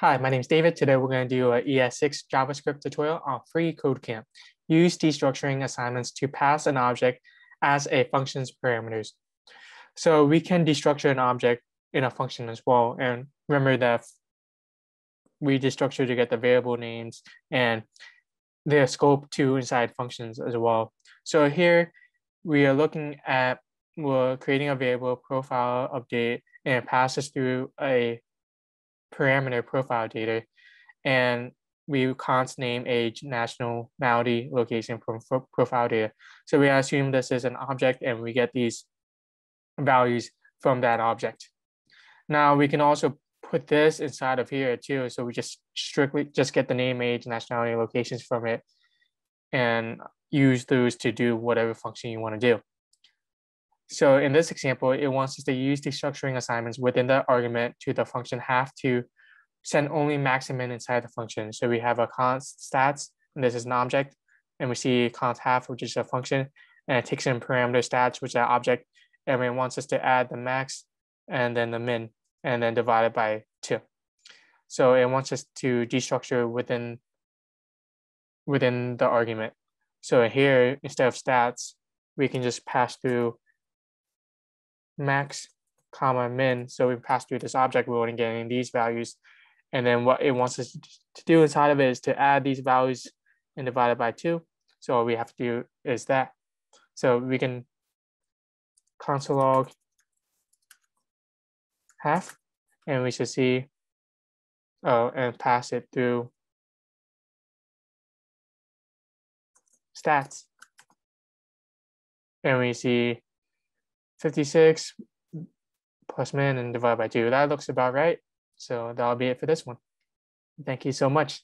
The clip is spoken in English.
Hi, my name is David. Today we're going to do a ES6 JavaScript tutorial on freeCodeCamp. Use destructuring assignments to pass an object as a function's parameters. So we can destructure an object in a function as well. And remember that we destructure to get the variable names and the scope to inside functions as well. So here we are looking at, we're creating a variable profile update and passes through a parameter profile data, and we const name, age, national, nationality, location from profile data. So we assume this is an object and we get these values from that object. Now we can also put this inside of here too. So we just strictly just get the name, age, nationality, locations from it and use those to do whatever function you want to do. So in this example, it wants us to use destructuring assignments within the argument to the function have to send only max and min inside the function. So we have a const stats, and this is an object, and we see const half, which is a function, and it takes in parameter stats, which is an object, and it wants us to add the max and then the min, and then divide it by two. So it wants us to destructure within within the argument. So here, instead of stats, we can just pass through max comma min. So we pass through this object rule and getting these values. And then what it wants us to do inside of it is to add these values and divide it by two. So what we have to do is that. So we can console log half, and we should see, oh, and pass it through stats. And we see 56 plus min and divide by 2. That looks about right. So that'll be it for this one. Thank you so much.